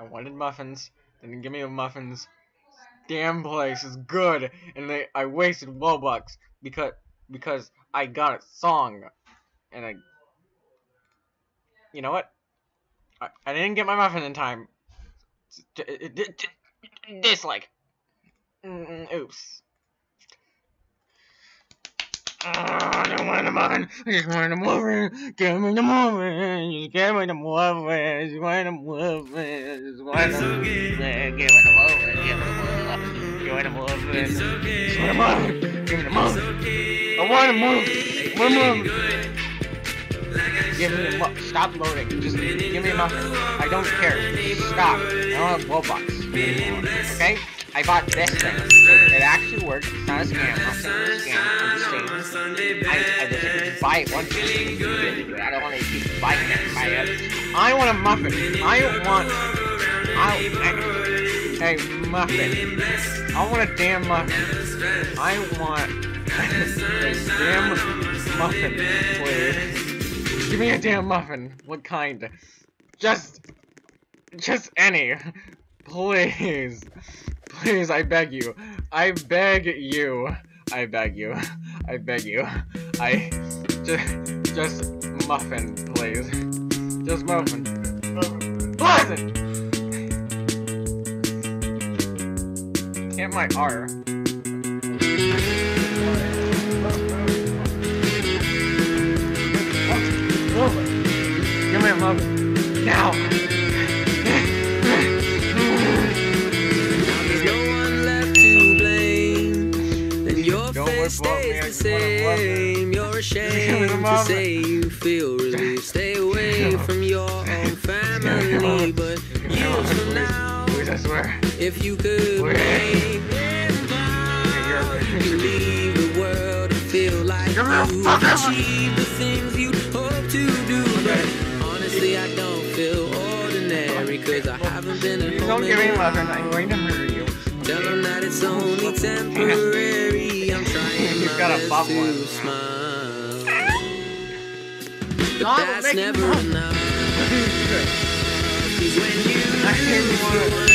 I wanted muffins. They didn't give me muffins. Damn place is good, and they I wasted Robux because because I got a song, and I. You know what? I, I didn't get my muffin in time. Dislike. Mm, oops. Oh, I don't want a muffin. I just want a muffin. Give me the muffin. Just give me the muffin. Just want a muffin. Just want a muffin. Give me the muffin. Give me the muffin. Give me the muffin. Just want a muffin. Give me the muffin. I want a muffin. One muffin. Give me the muffin. Stop loading. Just give me a muffin. I don't care. Stop. I don't have Robux anymore. Okay? I bought this thing. Works. It's not a scam. I'm not a scam. I'm just saying. I, I just buy it once. I don't want to keep buying it. Buy it. I want a muffin. I want. I. I a muffin. I want a damn muffin. I want a damn muffin, please. Give me a damn muffin. What kind? Just. Just any. Please. Please, I beg you. I beg you. I beg you. I beg you. I just just muffin, please. Just muffin. Muffin. Can't my R. stays the same. You're ashamed to say you feel relief. Stay away from your own family, but years from now, if you could make you leave the world to feel like you achieve the things you hope to do. But honestly, I don't feel ordinary, cause I haven't been at home. Don't give me muffin, I'm going to murder you. Tell them that it's only temporary. I'm got a to one. smile. But that's never enough. 'Cause when you I didn't